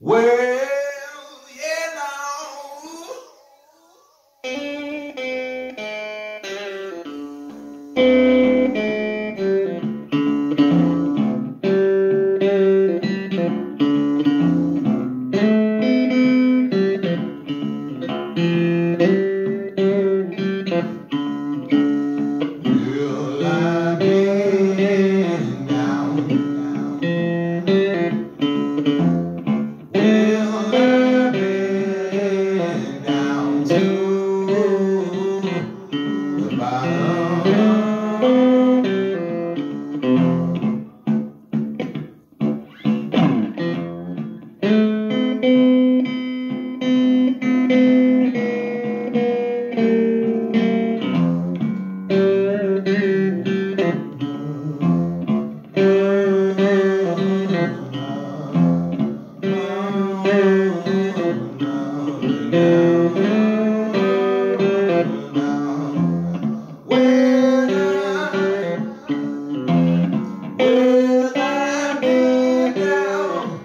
Well, the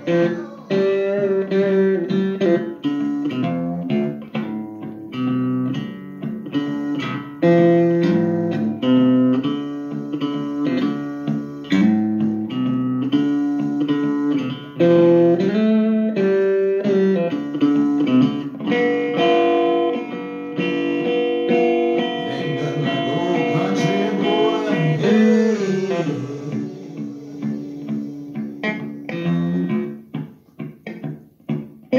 bottom.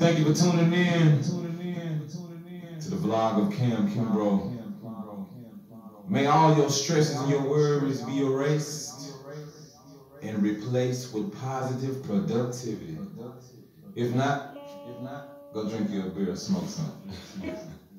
Thank you for tuning in to the vlog of Cam Kimbrough. May all your stresses and your worries be erased and replaced with positive productivity. If not, go drink your beer or smoke something.